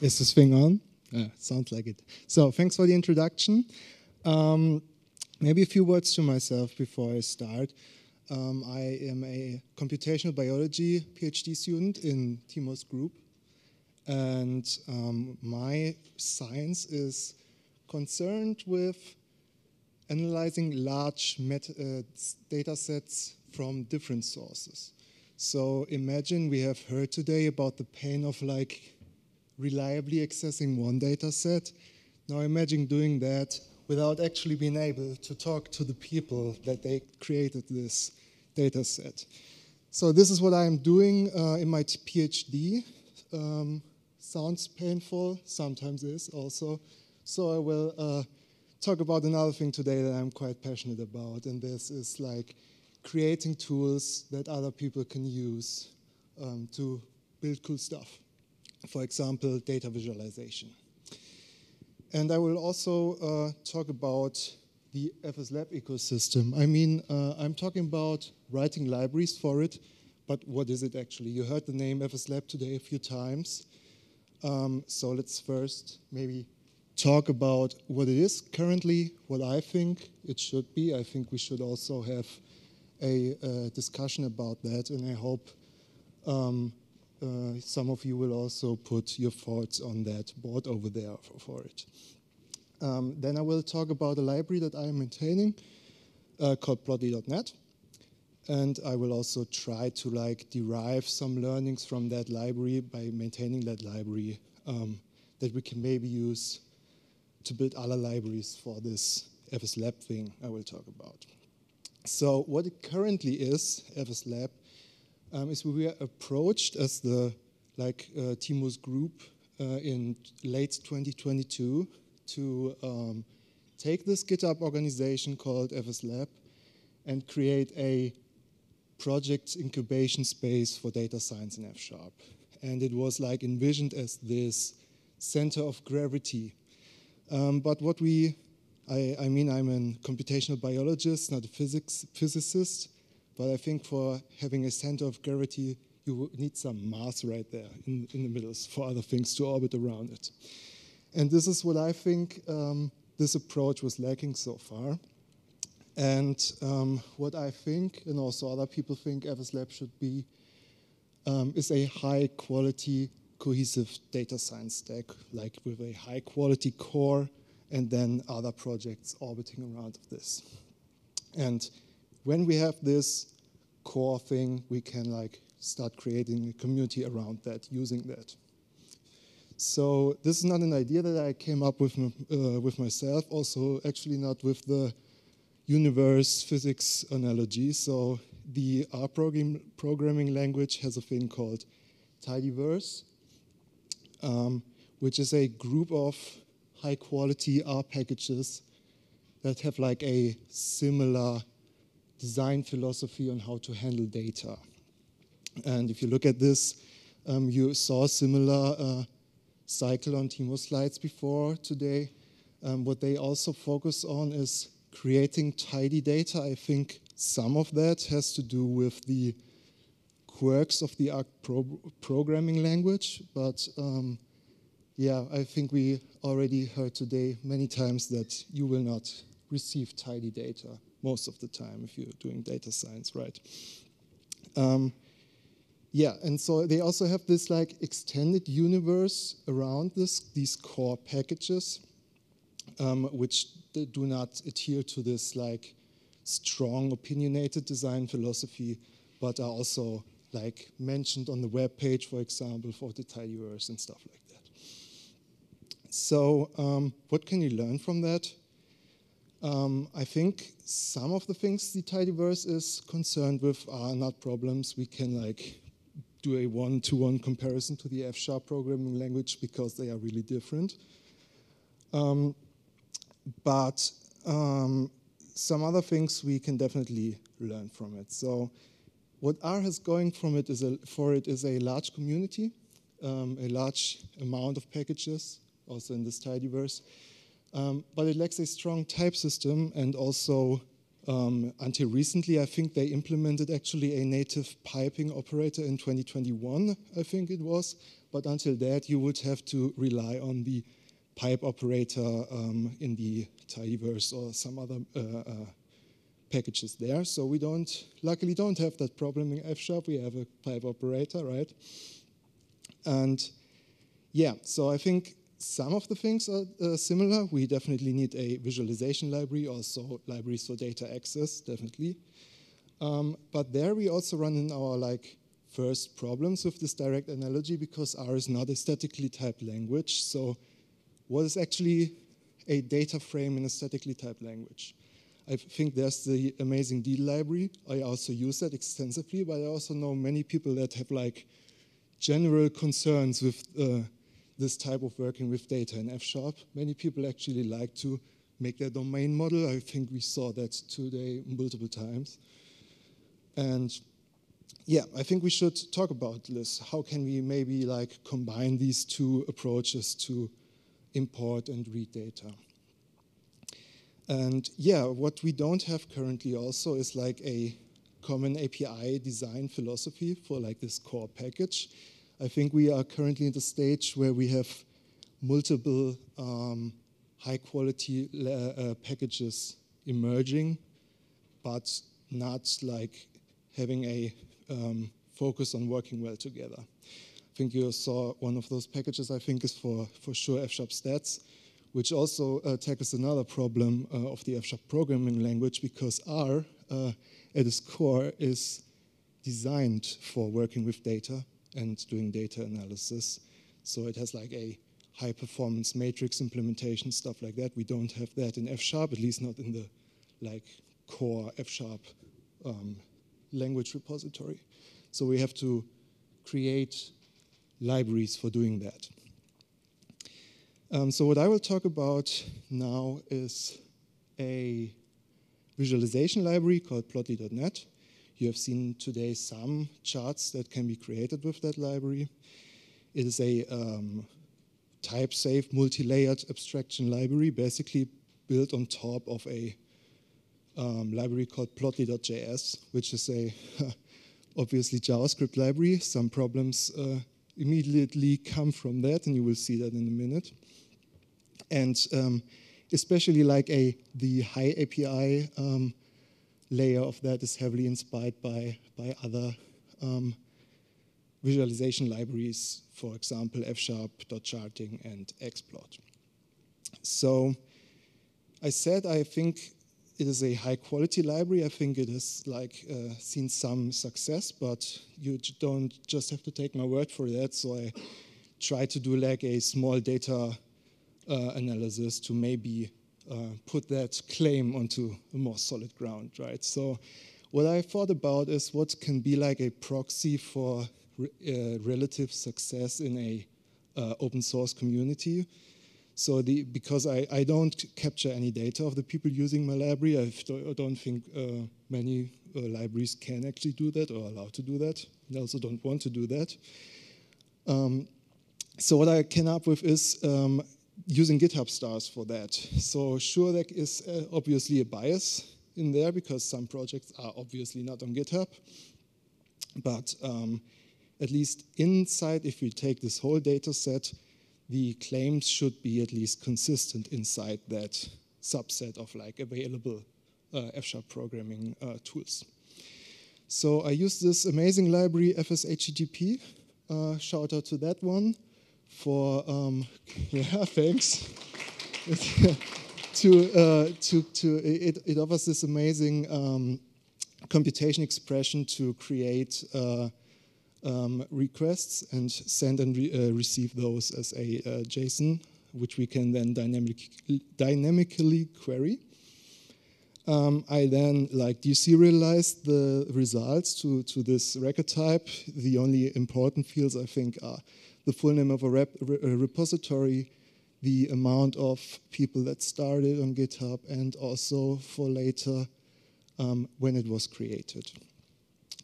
Is this thing on? Yeah, sounds like it. So thanks for the introduction. Um, maybe a few words to myself before I start. Um, I am a computational biology PhD student in Timo's group. And um, my science is concerned with analyzing large uh, data sets from different sources. So imagine we have heard today about the pain of like reliably accessing one data set. Now imagine doing that without actually being able to talk to the people that they created this data set. So this is what I'm doing uh, in my PhD. Um, sounds painful, sometimes is also. So I will uh, talk about another thing today that I'm quite passionate about, and this is like creating tools that other people can use um, to build cool stuff for example, data visualization. And I will also uh, talk about the FSLab ecosystem. I mean, uh, I'm talking about writing libraries for it, but what is it actually? You heard the name FSLab today a few times. Um, so let's first maybe talk about what it is currently, what I think it should be. I think we should also have a, discussion about that, and I hope um, uh, some of you will also put your thoughts on that board over there for, for it. Um, then I will talk about a library that I am maintaining uh, called plotly.net. And I will also try to like derive some learnings from that library by maintaining that library um, that we can maybe use to build other libraries for this FSLab thing I will talk about. So what it currently is, FSLab, um, is we were approached as the like uh, Timo's group uh, in late 2022 to um, take this GitHub organization called FSLab and create a project incubation space for data science in F Sharp. And it was like envisioned as this center of gravity. Um, but what we, I, I, mean, I'm a computational biologist, not a physics physicist. But I think for having a center of gravity, you need some mass right there in, in the middle for other things to orbit around it. And this is what I think um, this approach was lacking so far. And um, what I think, and also other people think FSLab should be, um, is a high quality cohesive data science stack, like with a high quality core and then other projects orbiting around this. And when we have this core thing, we can like start creating a community around that, using that. So this is not an idea that I came up with uh, with myself. Also, actually not with the universe physics analogy. So the R program programming language has a thing called tidyverse, um, which is a group of high quality R packages that have like a similar design philosophy on how to handle data. And if you look at this, um, you saw a similar uh, cycle on Timo's slides before today. Um, what they also focus on is creating tidy data. I think some of that has to do with the quirks of the R pro programming language, but um, yeah, I think we already heard today many times that you will not receive tidy data most of the time if you're doing data science, right? Um, yeah, and so they also have this like extended universe around this, these core packages, um, which do not adhere to this like strong opinionated design philosophy, but are also like mentioned on the web page, for example, for the tidyverse and stuff like that. So um, what can you learn from that? Um, I think some of the things the tidyverse is concerned with are not problems. We can like do a one-to-one -one comparison to the F-sharp programming language because they are really different. Um, but um, some other things we can definitely learn from it. So what R has going from it is a, for it is a large community, um, a large amount of packages, also in this tidyverse. Um, but it lacks a strong type system and also Um, until recently, I think they implemented actually a native piping operator in 2021, I think it was. But until that, you would have to rely on the pipe operator um, in the Tidyverse or some other uh, uh, packages there. So we don't, luckily, don't have that problem in F Sharp. We have a pipe operator, right? And yeah, so I think some of the things are uh, similar. We definitely need a visualization library, also libraries for data access, definitely. Um, but there we also run in our like first problems with this direct analogy because R is not a statically typed language. So what is actually a data frame in a statically typed language? I think there's the amazing Deedle library. I also use that extensively, but I also know many people that have like general concerns with uh, this type of working with data in F Sharp. Many people actually like to make their domain model. I think we saw that today multiple times. And yeah, I think we should talk about this. How can we maybe like combine these two approaches to import and read data? And yeah, what we don't have currently also is like a common API design philosophy for like this core package. I think we are currently in the stage where we have multiple um, high quality uh, packages emerging, but not like having a um, focus on working well together. I think you saw one of those packages, I think, is for, for sure F Sharp Stats, which also uh, tackles another problem uh, of the F Sharp programming language because R, uh, at its core, is designed for working with data and doing data analysis. So it has like a high performance matrix implementation, stuff like that. We don't have that in F Sharp, at least not in the like core F Sharp um, language repository. So we have to create libraries for doing that. Um, so what I will talk about now is a visualization library called plotly.net. You have seen today some charts that can be created with that library. It is a um, type-safe, multi-layered abstraction library, basically built on top of a um, library called plotly.js, which is a obviously JavaScript library. Some problems uh, immediately come from that, and you will see that in a minute. And um, especially like a the high API um, layer of that is heavily inspired by, by other um, visualization libraries, for example, F-sharp, charting, and XPlot. So I said I think it is a high quality library. I think it has like uh, seen some success, but you don't just have to take my word for that. So I try to do like a small data uh, analysis to maybe uh, put that claim onto a more solid ground, right? So what I thought about is what can be like a proxy for re uh, relative success in a uh, open source community. So the, because I, I don't capture any data of the people using my library, I don't think uh, many uh, libraries can actually do that or allowed to do that. I also don't want to do that. Um, so what I came up with is um, using GitHub stars for that. So sure, there is uh, obviously a bias in there because some projects are obviously not on GitHub. But um, at least inside, if we take this whole data set, the claims should be at least consistent inside that subset of like available uh, F-sharp programming uh, tools. So I use this amazing library, FSHTTP. Uh, shout out to that one for um, yeah, thanks. to uh, to to it, it offers this amazing um, computation expression to create uh, um, requests and send and re uh, receive those as a uh, JSON, which we can then dynamic dynamically query. Um, I then like deserialize the results to, to this record type. The only important fields I think are the full name of a, rep, a repository, the amount of people that started on GitHub, and also for later um, when it was created.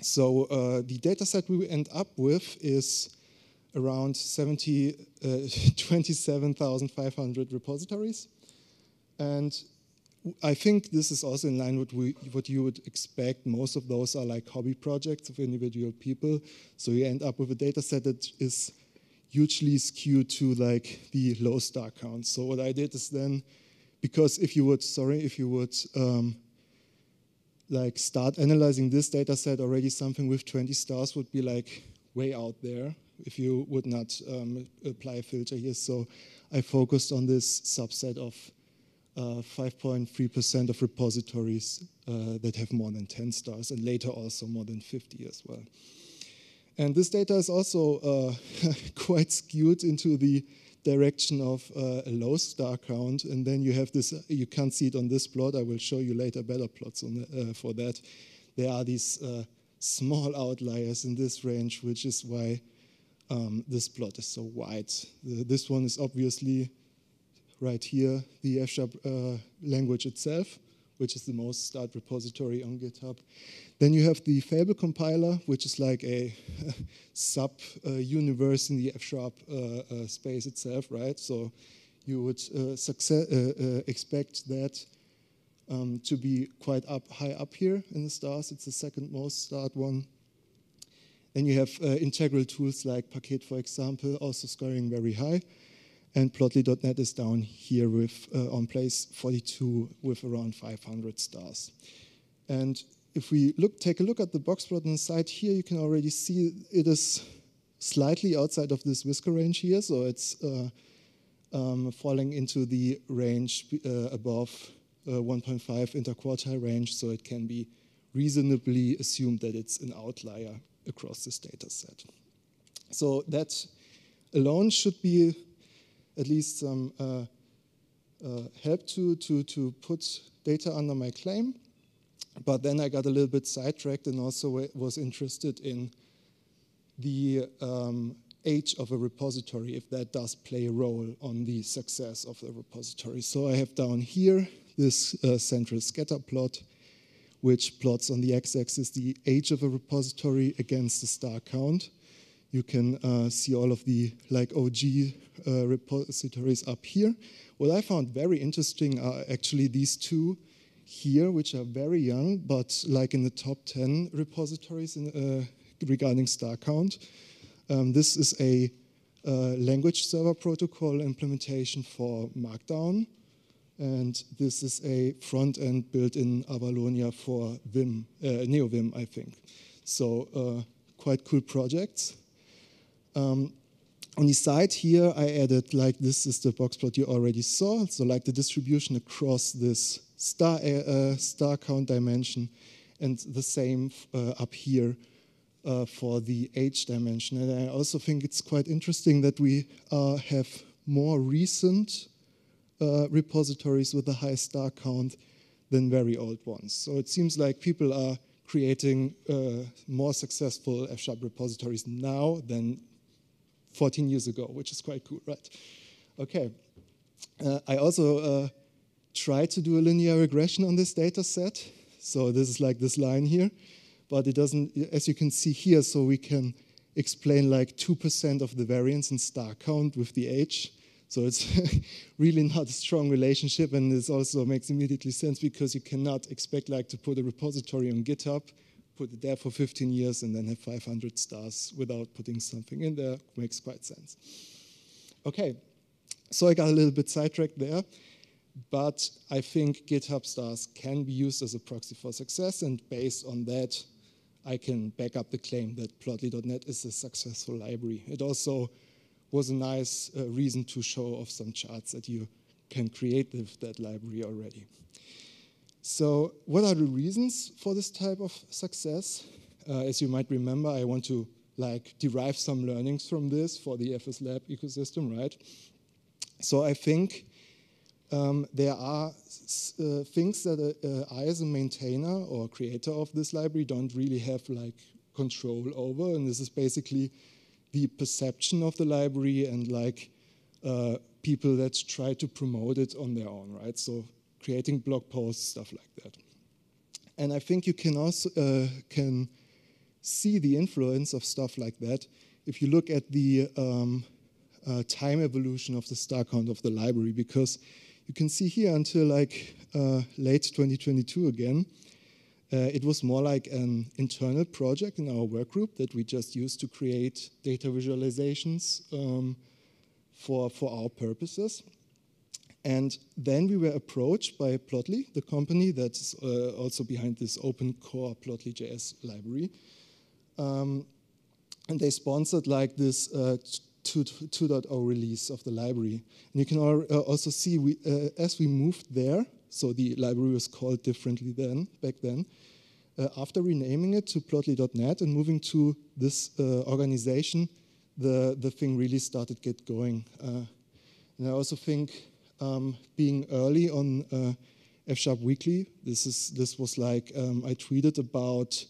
So uh, the data set we end up with is around 70, uh, 27,500 repositories. And I think this is also in line with we, what you would expect. Most of those are like hobby projects of individual people. So you end up with a data set that is hugely skewed to like the low star count. So what I did is then, because if you would, sorry, if you would um, like start analyzing this data set already, something with 20 stars would be like way out there if you would not um, apply a filter here. So I focused on this subset of 5.3% uh, of repositories uh, that have more than 10 stars, and later also more than 50 as well. And this data is also uh, quite skewed into the direction of uh, a low star count. And then you have this, you can't see it on this plot. I will show you later better plots the, uh, for that. There are these uh, small outliers in this range, which is why um, this plot is so wide. The, this one is obviously right here the F-sharp uh, language itself, which is the most starred repository on GitHub. Then you have the Fable compiler, which is like a sub uh, universe in the F-sharp uh, uh, space itself, right? So you would uh, success, uh, expect that um, to be quite up high up here in the stars. It's the second most starred one. Then you have integral tools like Paket, for example, also scoring very high. And Plotly.net is down here with uh, on place 42 with around 500 stars. And if we look, take a look at the box plot inside here, you can already see it is slightly outside of this whisker range here, so it's uh, um, falling into the range uh, above uh, 1.5 interquartile range, so it can be reasonably assumed that it's an outlier across this data set. So that alone should be at least some uh, uh, help to, to, to put data under my claim. But then I got a little bit sidetracked and also was interested in the um, age of a repository, if that does play a role on the success of the repository. So I have down here this uh, central scatter plot, which plots on the x-axis the age of a repository against the star count you can uh, see all of the like OG uh, repositories up here. What I found very interesting are actually these two here, which are very young, but like in the top 10 repositories in, uh, regarding star count. Um, this is a uh, language server protocol implementation for Markdown. And this is a front end built in Avalonia for Vim, uh, NeoVim, I think. So uh, quite cool projects. Um, on the side here, I added like this is the box plot you already saw. So like the distribution across this star, uh, uh star count dimension and the same uh, up here uh, for the age dimension. And I also think it's quite interesting that we uh, have more recent uh, repositories with a high star count than very old ones. So it seems like people are creating more successful F-sharp repositories now than 14 years ago, which is quite cool, right? Okay. Uh, I also uh, tried to do a linear regression on this data set. So this is like this line here, but it doesn't, as you can see here, so we can explain like 2% of the variance in star count with the age. So it's really not a strong relationship, and this also makes immediately sense because you cannot expect like to put a repository on GitHub put it there for 15 years and then have 500 stars without putting something in there makes quite sense. Okay, so I got a little bit sidetracked there, but I think GitHub stars can be used as a proxy for success, and based on that, I can back up the claim that Plotly.net is a successful library. It also was a nice uh, reason to show off some charts that you can create with that library already. So what are the reasons for this type of success? Uh, as you might remember, I want to like derive some learnings from this for the FS Lab ecosystem, right? So I think um, there are uh, things that uh, I, as a maintainer or creator of this library, don't really have like control over, and this is basically the perception of the library and like uh, people that try to promote it on their own, right? So creating blog posts, stuff like that. And I think you can also uh, can see the influence of stuff like that if you look at the um, uh, time evolution of the star count of the library, because you can see here until like uh, late 2022 again, uh, it was more like an internal project in our work group that we just used to create data visualizations um, for, for our purposes. And then we were approached by Plotly, the company that's uh, also behind this open core Plotly.js library. Um, and they sponsored like this uh, 2.0 release of the library. And you can uh, also see we, uh, as we moved there, so the library was called differently then, back then, uh, after renaming it to plotly.net and moving to this uh, organization, the, the thing really started get going. Uh, and I also think um, being early on uh, F Sharp Weekly, this, is, this was like um, I tweeted about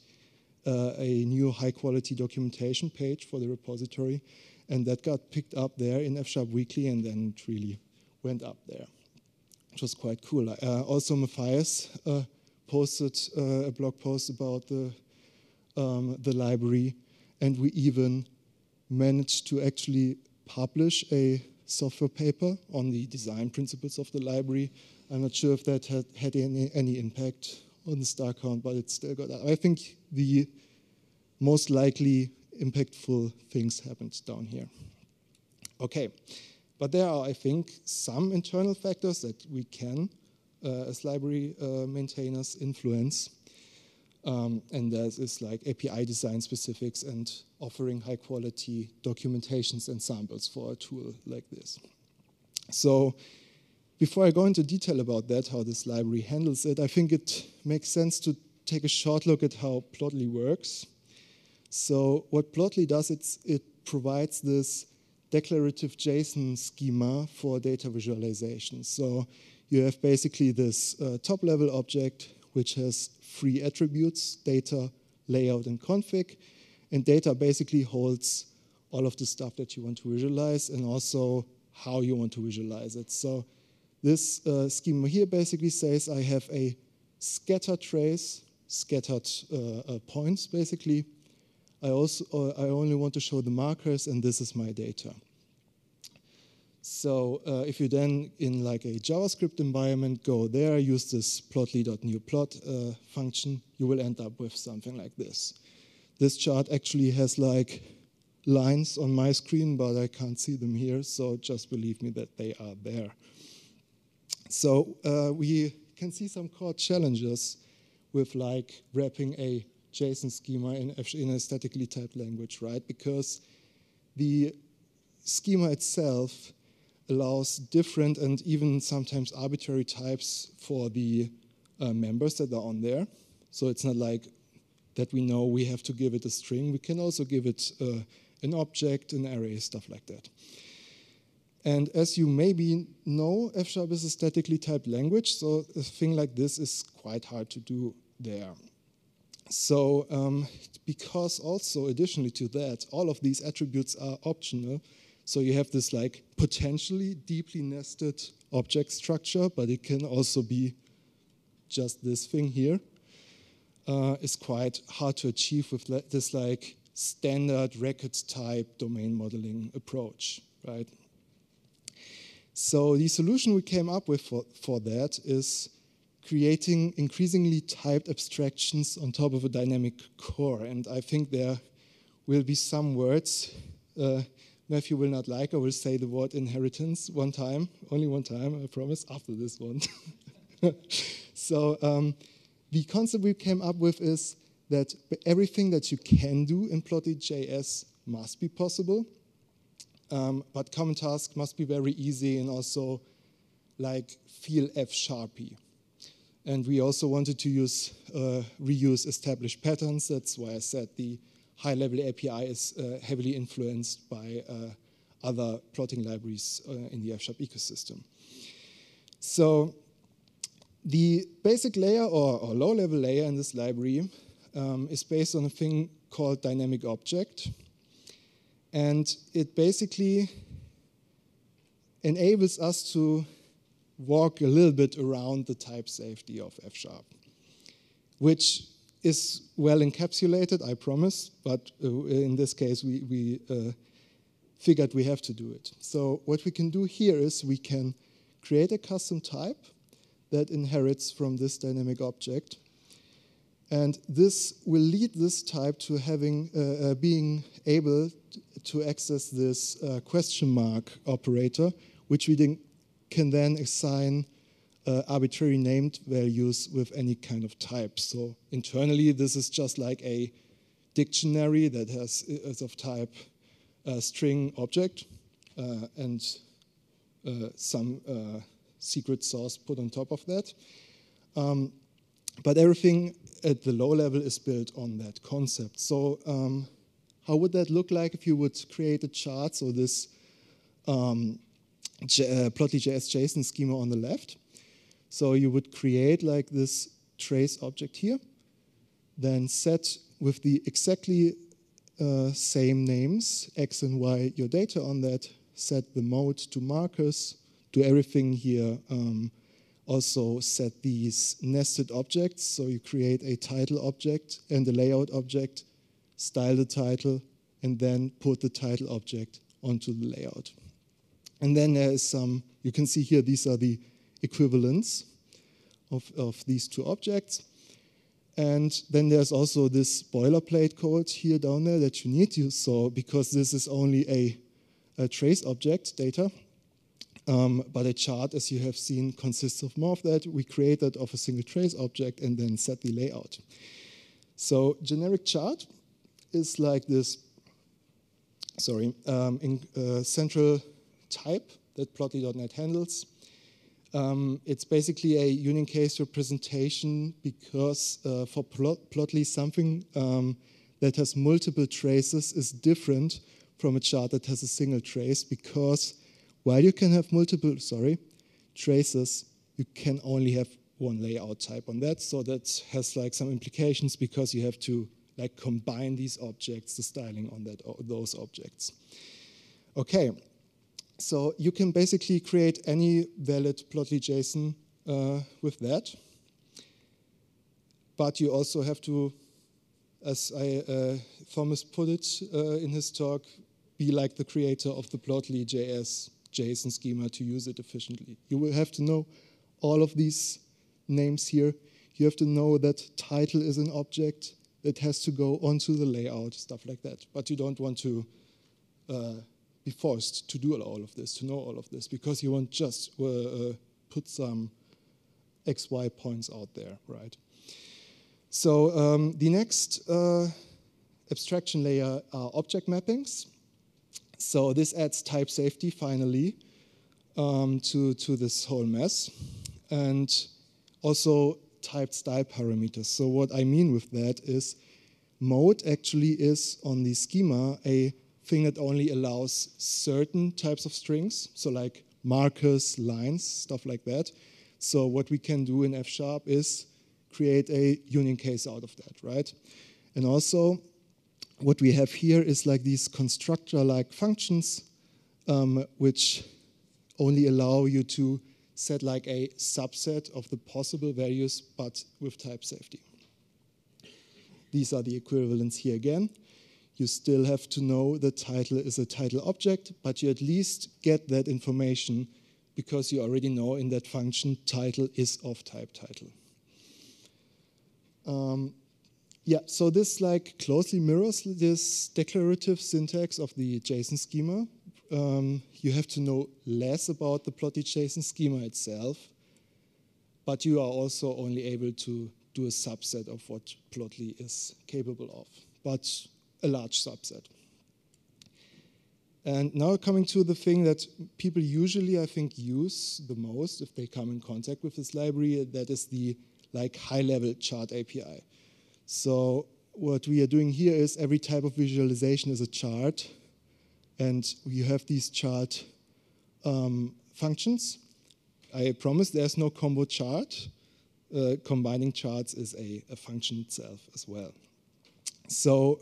uh, a new high quality documentation page for the repository, and that got picked up there in F Sharp Weekly, and then it really went up there, which was quite cool. Uh, also, Matthias uh, posted uh, a blog post about the um, the library, and we even managed to actually publish a software paper on the design principles of the library. I'm not sure if that had, had any, any impact on the star count, but it still got I think the most likely impactful things happened down here. Okay, but there are, I think, some internal factors that we can, uh, as library uh, maintainers, influence. Um, and that is like API design specifics and offering high quality documentations and samples for a tool like this. So before I go into detail about that, how this library handles it, I think it makes sense to take a short look at how Plotly works. So what Plotly does, is it provides this declarative JSON schema for data visualization. So you have basically this uh, top level object which has three attributes, data, layout, and config. And data basically holds all of the stuff that you want to visualize and also how you want to visualize it. So this uh, schema here basically says I have a scatter trace, scattered uh, uh, points basically. I also uh, I only want to show the markers, and this is my data. So uh, if you then in like a JavaScript environment go there, use this plotly.newPlot uh, function, you will end up with something like this. This chart actually has like lines on my screen, but I can't see them here, so just believe me that they are there. So uh, we can see some core challenges with like wrapping a JSON schema in, in a statically typed language, right? Because the schema itself allows different and even sometimes arbitrary types for the uh, members that are on there. So it's not like that we know we have to give it a string. We can also give it uh, an object, an array, stuff like that. And as you maybe know, F Sharp is a statically typed language, so a thing like this is quite hard to do there. So, um, because also additionally to that, all of these attributes are optional. So you have this like potentially deeply nested object structure, but it can also be just this thing here. Uh, is quite hard to achieve with this like standard record type domain modeling approach, right? So the solution we came up with for, for that is creating increasingly typed abstractions on top of a dynamic core. And I think there will be some words uh, Matthew will not like. I will say the word inheritance one time, only one time, I promise, after this one. so um, the concept we came up with is that everything that you can do in Plotly.js must be possible. Um, but common tasks must be very easy and also like feel F sharpy. And we also wanted to use uh, reuse established patterns. That's why I said the high-level API is uh, heavily influenced by uh, other plotting libraries uh, in the F-sharp ecosystem. So the basic layer or, or low-level layer in this library um, is based on a thing called dynamic object. And it basically enables us to walk a little bit around the type safety of F sharp, which is well encapsulated, I promise, but uh, in this case, we, we uh, figured we have to do it. So what we can do here is we can create a custom type that inherits from this dynamic object. And this will lead this type to having uh, uh, being able to access this uh, question mark operator, which we can then assign uh, arbitrary named values with any kind of type. So internally, this is just like a dictionary that has is of type uh, string object uh, and uh, some uh, secret sauce put on top of that. Um, but everything at the low level is built on that concept. So um, how would that look like if you would create a chart? So this um, uh, Plotly.js JSON schema on the left. So you would create like this trace object here, then set with the exactly uh, same names, x and y, your data on that, set the mode to markers, do everything here. Um, also set these nested objects. So you create a title object and a layout object, style the title, and then put the title object onto the layout. And then there is some, you can see here, these are the equivalents of, of these two objects. And then there's also this boilerplate code here down there that you need to so because this is only a, a trace object data. Um, but a chart, as you have seen, consists of more of that. We create that of a single trace object and then set the layout. So generic chart is like this, sorry, um, in, uh, central type that Plotly.net handles. Um, it's basically a union case representation because uh, for plot, Plotly, something um, that has multiple traces is different from a chart that has a single trace because while you can have multiple, sorry, traces, you can only have one layout type on that. So that has like some implications because you have to like combine these objects, the styling on that those objects. Okay, so you can basically create any valid plotly JSON uh, with that. But you also have to, as I, uh, Thomas put it uh, in his talk, be like the creator of the plotly JS JSON schema to use it efficiently. You will have to know all of these names here. You have to know that title is an object that has to go onto the layout, stuff like that. But you don't want to uh, be forced to do all of this, to know all of this, because you won't just uh, uh, put some XY points out there, right? So um, the next uh, abstraction layer are object mappings. So this adds type safety finally um, to, to this whole mess. And also typed style parameters. So what I mean with that is mode actually is on the schema a thing that only allows certain types of strings, so like markers, lines, stuff like that. So what we can do in F sharp is create a union case out of that, right? And also what we have here is like these constructor-like functions um, which only allow you to set like a subset of the possible values but with type safety. These are the equivalents here again you still have to know the title is a title object, but you at least get that information because you already know in that function title is of type title. Um, yeah, so this like closely mirrors this declarative syntax of the JSON schema. Um, you have to know less about the plotly JSON schema itself, but you are also only able to do a subset of what plotly is capable of. But a large subset. And now coming to the thing that people usually, I think, use the most if they come in contact with this library, that is the like high-level chart API. So what we are doing here is every type of visualization is a chart, and you have these chart um, functions. I promise there's no combo chart. Uh, combining charts is a, a function itself as well. So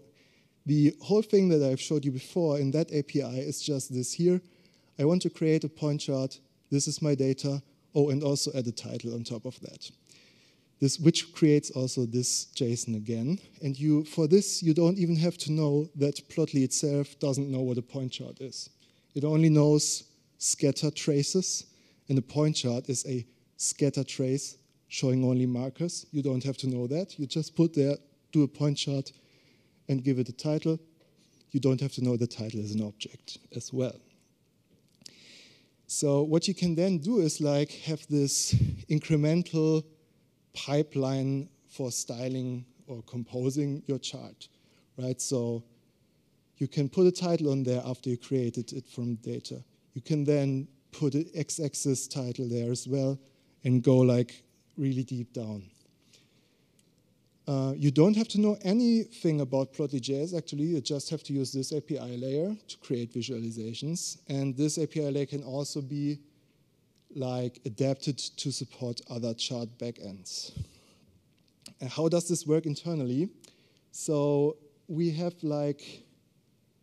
the whole thing that I've showed you before in that API is just this here. I want to create a point chart. This is my data. Oh, and also add a title on top of that. This, which creates also this JSON again. And you, for this, you don't even have to know that Plotly itself doesn't know what a point chart is. It only knows scatter traces and a point chart is a scatter trace showing only markers. You don't have to know that. You just put there, do a point chart, and give it a title. You don't have to know the title as an object as well. So what you can then do is like have this incremental pipeline for styling or composing your chart, right? So you can put a title on there after you created it from data. You can then put an x-axis title there as well and go like really deep down. Uh, you don't have to know anything about Plotly.js actually, you just have to use this API layer to create visualizations. And this API layer can also be like adapted to support other chart backends. And how does this work internally? So we have like,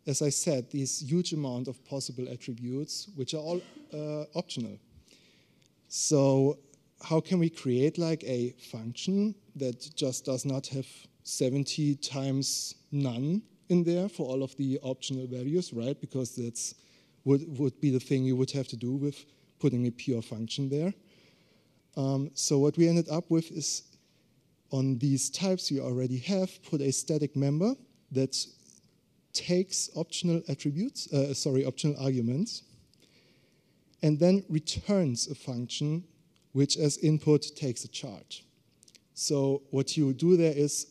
as I said, these huge amount of possible attributes, which are all uh, optional. So how can we create like a function that just does not have 70 times none in there for all of the optional values, right? Because that's would, would be the thing you would have to do with putting a pure function there. Um, so what we ended up with is on these types you already have, put a static member that takes optional attributes, uh, sorry, optional arguments, and then returns a function which as input takes a chart. So what you do there is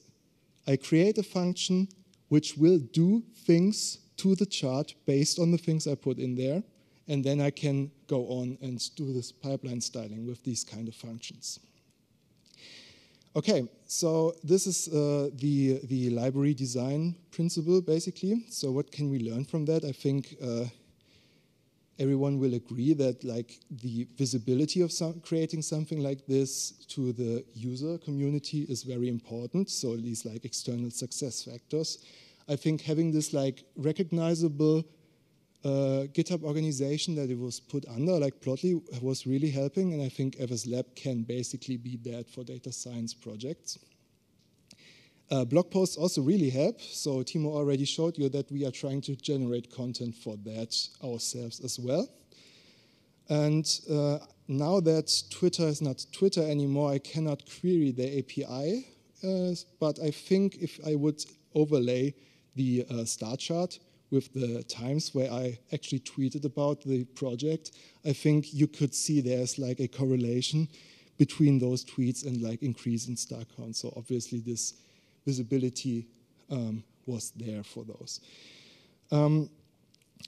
I create a function which will do things to the chart based on the things I put in there, and then I can go on and do this pipeline styling with these kind of functions. Okay, so this is uh, the, the library design principle, basically. So what can we learn from that? I think uh, everyone will agree that like the visibility of some, creating something like this to the user community is very important. So these like external success factors. I think having this like recognizable uh, GitHub organization that it was put under, like Plotly, was really helping, and I think FS Lab can basically be that for data science projects. Uh, blog posts also really help. So Timo already showed you that we are trying to generate content for that ourselves as well. And uh, now that Twitter is not Twitter anymore, I cannot query the API. Uh, but I think if I would overlay the uh, star chart with the times where I actually tweeted about the project, I think you could see there's like a correlation between those tweets and like increase in star count. So obviously this visibility um, was there for those. Um,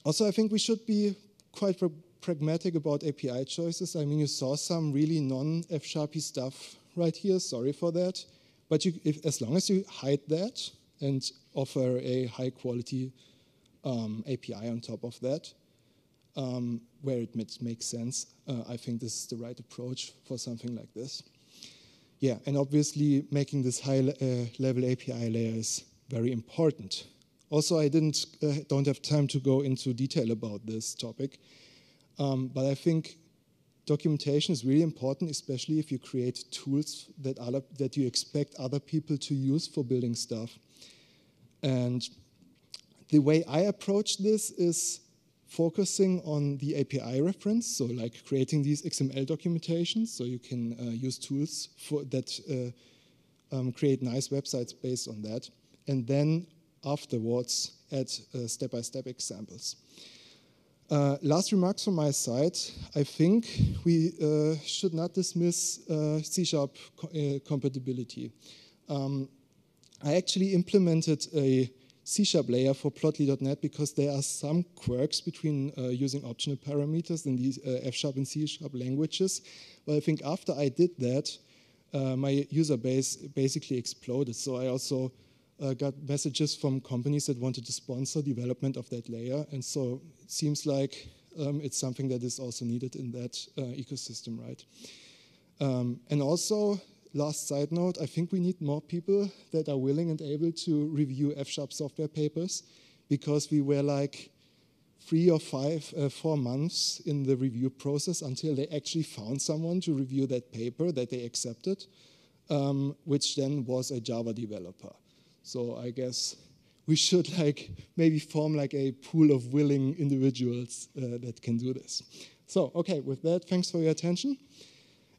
also, I think we should be quite pragmatic about API choices. I mean, you saw some really non-F Sharpy stuff right here. Sorry for that. But you, if, as long as you hide that and offer a high quality um, API on top of that, um, where it makes sense, uh, I think this is the right approach for something like this yeah, and obviously making this high uh, level API layer is very important. Also, I didn't, uh, don't have time to go into detail about this topic, um, but I think documentation is really important, especially if you create tools that, other, that you expect other people to use for building stuff. And the way I approach this is focusing on the API reference, so like creating these XML documentations, so you can uh, use tools for that uh, um, create nice websites based on that, and then afterwards add uh, step-by-step -step examples. Uh, last remarks from my side. I think we uh, should not dismiss uh, C-sharp co compatibility. Um, I actually implemented a C-sharp layer for plotly.net because there are some quirks between uh, using optional parameters in these uh, F-sharp and C-sharp languages. But I think after I did that, uh, my user base basically exploded. So I also uh, got messages from companies that wanted to sponsor development of that layer. And so it seems like um, it's something that is also needed in that uh, ecosystem, right? Um, and also, last side note, I think we need more people that are willing and able to review F-sharp software papers because we were like three or five, uh, four months in the review process until they actually found someone to review that paper that they accepted, um, which then was a Java developer. So I guess we should like maybe form like a pool of willing individuals uh, that can do this. So, okay, with that, thanks for your attention.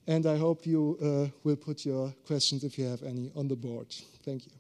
And I hope you uh, will put your questions, if you have any, on the board. Thank you.